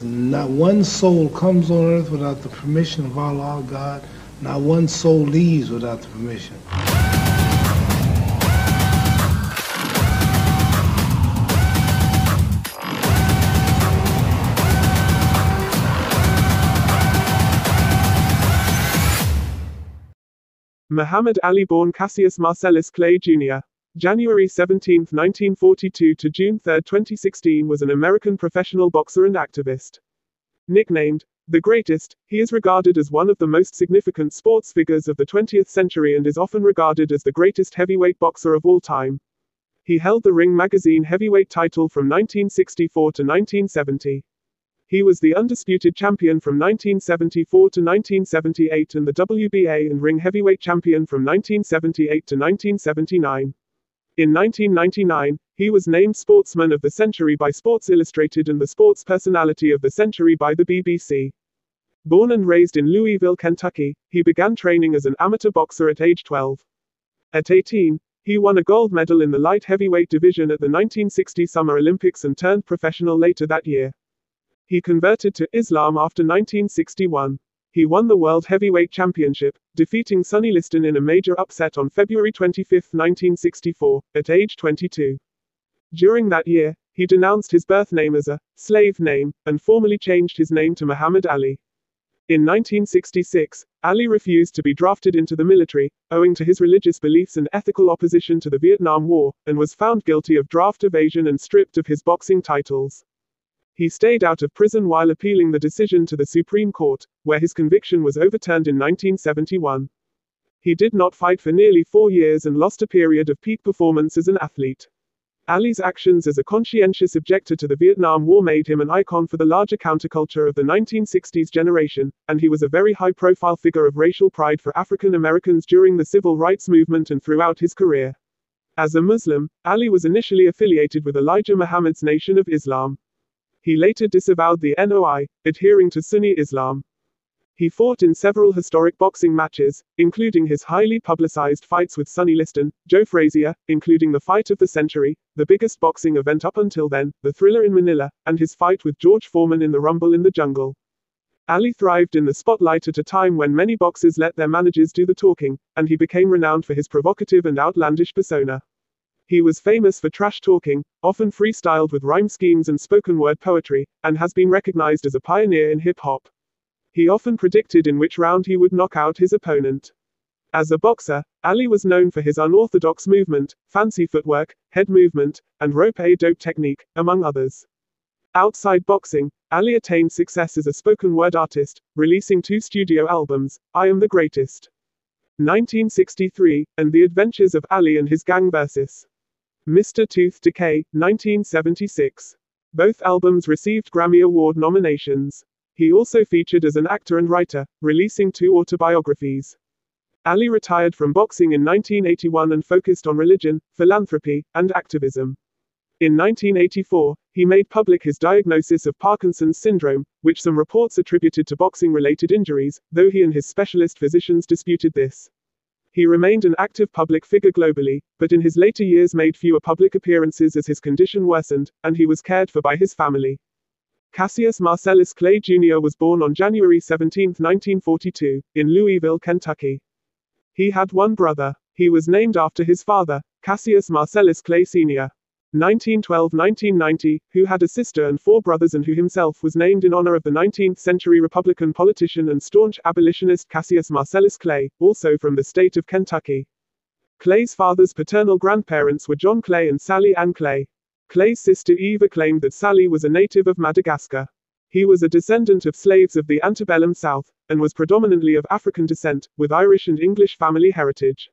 Not one soul comes on earth without the permission of Allah God. Not one soul leaves without the permission. Muhammad Ali born Cassius Marcellus Clay Jr. January 17, 1942 to June 3, 2016 was an American professional boxer and activist. Nicknamed the greatest, he is regarded as one of the most significant sports figures of the 20th century and is often regarded as the greatest heavyweight boxer of all time. He held the Ring magazine heavyweight title from 1964 to 1970. He was the undisputed champion from 1974 to 1978 and the WBA and Ring Heavyweight Champion from 1978 to 1979. In 1999, he was named Sportsman of the Century by Sports Illustrated and the Sports Personality of the Century by the BBC. Born and raised in Louisville, Kentucky, he began training as an amateur boxer at age 12. At 18, he won a gold medal in the light heavyweight division at the 1960 Summer Olympics and turned professional later that year. He converted to Islam after 1961. He won the World Heavyweight Championship, defeating Sonny Liston in a major upset on February 25, 1964, at age 22. During that year, he denounced his birth name as a slave name and formally changed his name to Muhammad Ali. In 1966, Ali refused to be drafted into the military, owing to his religious beliefs and ethical opposition to the Vietnam War, and was found guilty of draft evasion and stripped of his boxing titles. He stayed out of prison while appealing the decision to the Supreme Court, where his conviction was overturned in 1971. He did not fight for nearly four years and lost a period of peak performance as an athlete. Ali's actions as a conscientious objector to the Vietnam War made him an icon for the larger counterculture of the 1960s generation, and he was a very high profile figure of racial pride for African Americans during the civil rights movement and throughout his career. As a Muslim, Ali was initially affiliated with Elijah Muhammad's Nation of Islam. He later disavowed the NOI, adhering to Sunni Islam. He fought in several historic boxing matches, including his highly publicized fights with Sonny Liston, Joe Frazier, including the fight of the century, the biggest boxing event up until then, the thriller in Manila, and his fight with George Foreman in the Rumble in the Jungle. Ali thrived in the spotlight at a time when many boxers let their managers do the talking, and he became renowned for his provocative and outlandish persona. He was famous for trash talking, often freestyled with rhyme schemes and spoken word poetry, and has been recognized as a pioneer in hip hop. He often predicted in which round he would knock out his opponent. As a boxer, Ali was known for his unorthodox movement, fancy footwork, head movement, and rope a dope technique, among others. Outside boxing, Ali attained success as a spoken word artist, releasing two studio albums, I Am the Greatest. 1963, and The Adventures of Ali and His Gang vs. Mr. Tooth Decay, 1976. Both albums received Grammy Award nominations. He also featured as an actor and writer, releasing two autobiographies. Ali retired from boxing in 1981 and focused on religion, philanthropy, and activism. In 1984, he made public his diagnosis of Parkinson's syndrome, which some reports attributed to boxing related injuries, though he and his specialist physicians disputed this. He remained an active public figure globally, but in his later years made fewer public appearances as his condition worsened, and he was cared for by his family. Cassius Marcellus Clay Jr. was born on January 17, 1942, in Louisville, Kentucky. He had one brother. He was named after his father, Cassius Marcellus Clay Sr. 1912-1990, who had a sister and four brothers and who himself was named in honor of the 19th-century Republican politician and staunch abolitionist Cassius Marcellus Clay, also from the state of Kentucky. Clay's father's paternal grandparents were John Clay and Sally Ann Clay. Clay's sister Eva claimed that Sally was a native of Madagascar. He was a descendant of slaves of the antebellum South, and was predominantly of African descent, with Irish and English family heritage.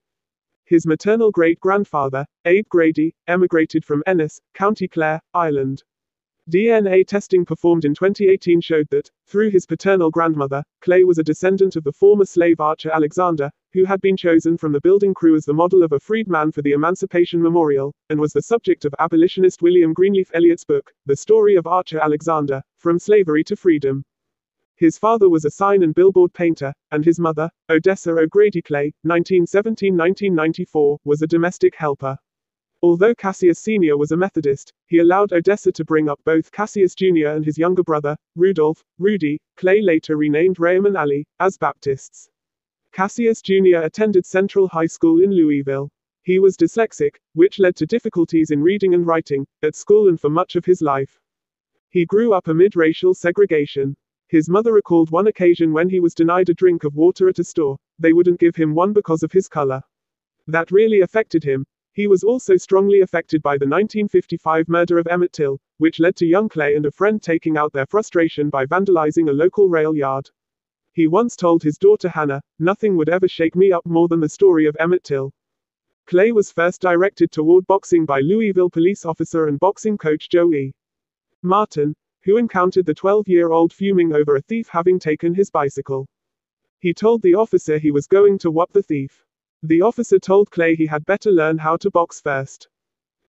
His maternal great-grandfather, Abe Grady, emigrated from Ennis, County Clare, Ireland. DNA testing performed in 2018 showed that, through his paternal grandmother, Clay was a descendant of the former slave Archer Alexander, who had been chosen from the building crew as the model of a freedman for the Emancipation Memorial, and was the subject of abolitionist William Greenleaf Eliot's book, The Story of Archer Alexander, From Slavery to Freedom. His father was a sign and billboard painter, and his mother, Odessa O'Grady Clay, 1917-1994, was a domestic helper. Although Cassius Sr. was a Methodist, he allowed Odessa to bring up both Cassius Jr. and his younger brother, Rudolph, Rudy, Clay later renamed Raymond Ali, as Baptists. Cassius Jr. attended Central High School in Louisville. He was dyslexic, which led to difficulties in reading and writing, at school and for much of his life. He grew up amid racial segregation. His mother recalled one occasion when he was denied a drink of water at a store, they wouldn't give him one because of his color. That really affected him. He was also strongly affected by the 1955 murder of Emmett Till, which led to young Clay and a friend taking out their frustration by vandalizing a local rail yard. He once told his daughter Hannah, Nothing would ever shake me up more than the story of Emmett Till. Clay was first directed toward boxing by Louisville police officer and boxing coach Joe E. Martin, who encountered the 12 year old fuming over a thief having taken his bicycle. He told the officer he was going to whop the thief. The officer told Clay he had better learn how to box first.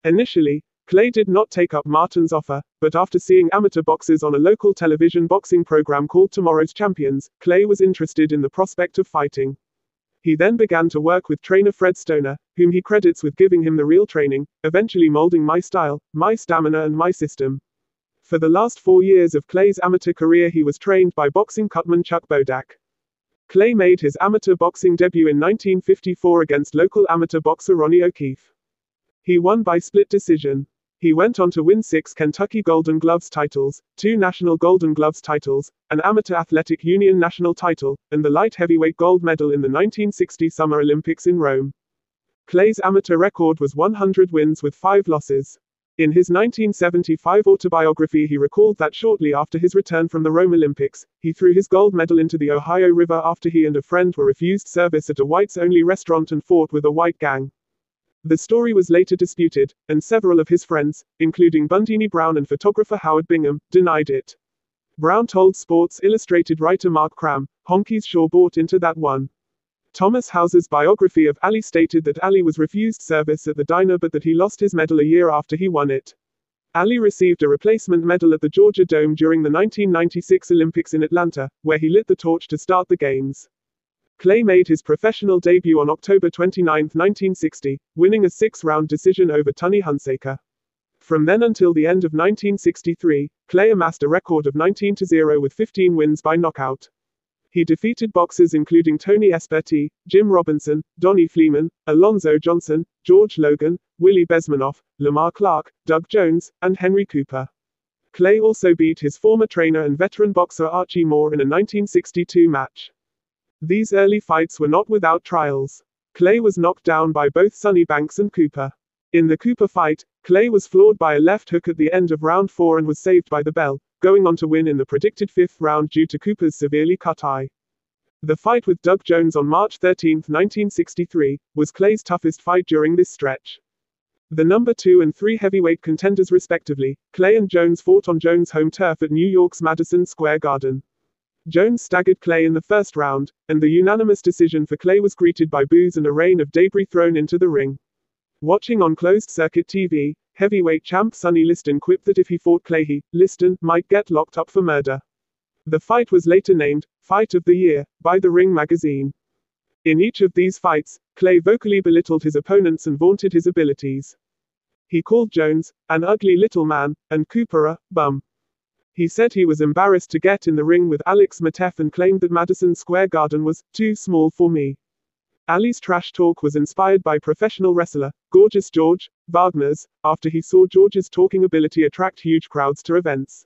Initially, Clay did not take up Martin's offer, but after seeing amateur boxers on a local television boxing program called Tomorrow's Champions, Clay was interested in the prospect of fighting. He then began to work with trainer Fred Stoner, whom he credits with giving him the real training, eventually molding my style, my stamina, and my system. For the last four years of Clay's amateur career, he was trained by boxing cutman Chuck Bodak. Clay made his amateur boxing debut in 1954 against local amateur boxer Ronnie O'Keefe. He won by split decision. He went on to win six Kentucky Golden Gloves titles, two National Golden Gloves titles, an Amateur Athletic Union national title, and the light heavyweight gold medal in the 1960 Summer Olympics in Rome. Clay's amateur record was 100 wins with five losses. In his 1975 autobiography, he recalled that shortly after his return from the Rome Olympics, he threw his gold medal into the Ohio River after he and a friend were refused service at a whites only restaurant and fought with a white gang. The story was later disputed, and several of his friends, including Bundini Brown and photographer Howard Bingham, denied it. Brown told Sports Illustrated writer Mark Kram, Honkies sure bought into that one. Thomas Hauser's biography of Ali stated that Ali was refused service at the diner but that he lost his medal a year after he won it. Ali received a replacement medal at the Georgia Dome during the 1996 Olympics in Atlanta, where he lit the torch to start the Games. Clay made his professional debut on October 29, 1960, winning a six round decision over Tunney Hunsaker. From then until the end of 1963, Clay amassed a record of 19 0 with 15 wins by knockout. He defeated boxers including Tony Esperti, Jim Robinson, Donnie Fleeman, Alonzo Johnson, George Logan, Willi Besmanoff, Lamar Clark, Doug Jones, and Henry Cooper. Clay also beat his former trainer and veteran boxer Archie Moore in a 1962 match. These early fights were not without trials. Clay was knocked down by both Sonny Banks and Cooper. In the Cooper fight, Clay was floored by a left hook at the end of round four and was saved by the bell, going on to win in the predicted fifth round due to Cooper's severely cut eye. The fight with Doug Jones on March 13, 1963, was Clay's toughest fight during this stretch. The number two and three heavyweight contenders respectively, Clay and Jones fought on Jones' home turf at New York's Madison Square Garden. Jones staggered Clay in the first round, and the unanimous decision for Clay was greeted by boos and a rain of debris thrown into the ring. Watching on closed circuit TV, Heavyweight champ Sonny Liston quipped that if he fought Clay Liston, might get locked up for murder. The fight was later named Fight of the Year by The Ring magazine. In each of these fights, Clay vocally belittled his opponents and vaunted his abilities. He called Jones an ugly little man and Cooper a bum. He said he was embarrassed to get in the ring with Alex Mateff and claimed that Madison Square Garden was too small for me. Ali's trash talk was inspired by professional wrestler, Gorgeous George, Wagner's, after he saw George's talking ability attract huge crowds to events.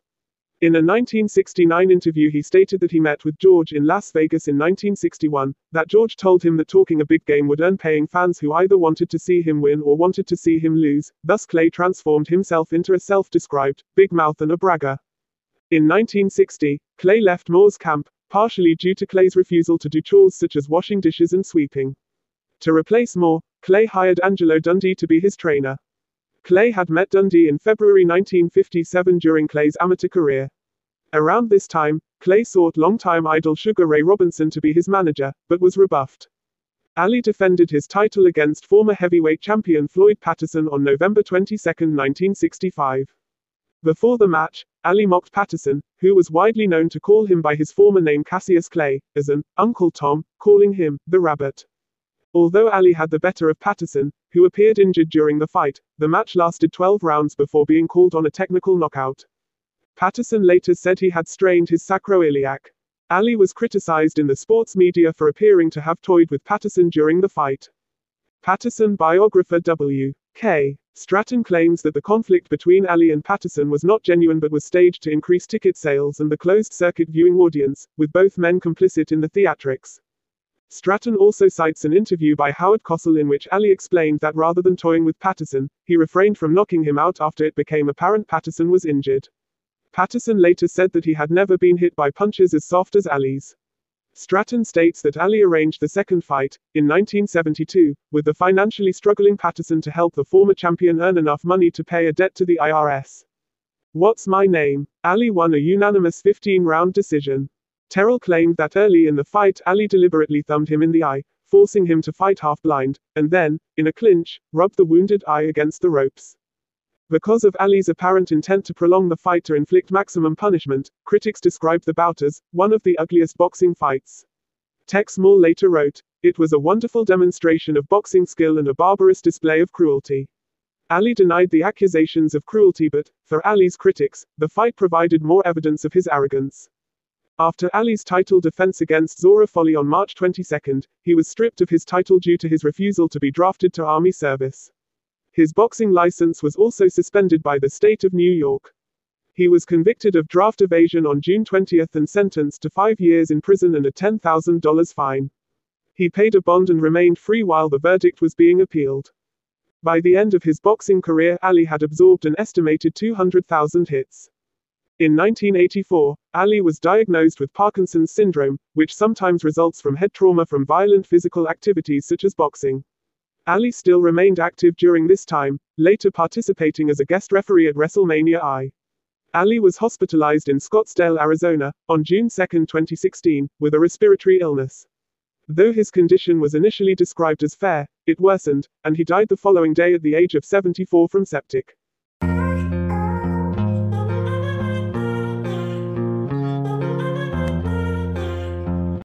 In a 1969 interview, he stated that he met with George in Las Vegas in 1961, that George told him that talking a big game would earn paying fans who either wanted to see him win or wanted to see him lose, thus, Clay transformed himself into a self described big mouth and a bragger. In 1960, Clay left Moore's camp, partially due to Clay's refusal to do chores such as washing dishes and sweeping. To replace Moore, Clay hired Angelo Dundee to be his trainer. Clay had met Dundee in February 1957 during Clay's amateur career. Around this time, Clay sought longtime idol Sugar Ray Robinson to be his manager, but was rebuffed. Ali defended his title against former heavyweight champion Floyd Patterson on November 22, 1965. Before the match, Ali mocked Patterson, who was widely known to call him by his former name Cassius Clay, as an Uncle Tom, calling him the Rabbit. Although Ali had the better of Patterson, who appeared injured during the fight, the match lasted 12 rounds before being called on a technical knockout. Patterson later said he had strained his sacroiliac. Ali was criticized in the sports media for appearing to have toyed with Patterson during the fight. Patterson biographer W. K. Stratton claims that the conflict between Ali and Patterson was not genuine but was staged to increase ticket sales and the closed circuit viewing audience, with both men complicit in the theatrics. Stratton also cites an interview by Howard Cosell in which Ali explained that rather than toying with Patterson, he refrained from knocking him out after it became apparent Patterson was injured. Patterson later said that he had never been hit by punches as soft as Ali's. Stratton states that Ali arranged the second fight, in 1972, with the financially struggling Patterson to help the former champion earn enough money to pay a debt to the IRS. What's my name? Ali won a unanimous 15 round decision. Terrell claimed that early in the fight Ali deliberately thumbed him in the eye, forcing him to fight half blind, and then, in a clinch, rubbed the wounded eye against the ropes. Because of Ali's apparent intent to prolong the fight to inflict maximum punishment, critics described the bout as one of the ugliest boxing fights. Tex Maule later wrote, It was a wonderful demonstration of boxing skill and a barbarous display of cruelty. Ali denied the accusations of cruelty, but, for Ali's critics, the fight provided more evidence of his arrogance. After Ali's title defense against Zora Folley on March 22, he was stripped of his title due to his refusal to be drafted to Army service. His boxing license was also suspended by the state of New York. He was convicted of draft evasion on June 20 and sentenced to five years in prison and a $10,000 fine. He paid a bond and remained free while the verdict was being appealed. By the end of his boxing career, Ali had absorbed an estimated 200,000 hits. In 1984, Ali was diagnosed with Parkinson's syndrome, which sometimes results from head trauma from violent physical activities such as boxing. Ali still remained active during this time, later participating as a guest referee at WrestleMania I. Ali was hospitalized in Scottsdale, Arizona, on June 2, 2016, with a respiratory illness. Though his condition was initially described as fair, it worsened, and he died the following day at the age of 74 from septic.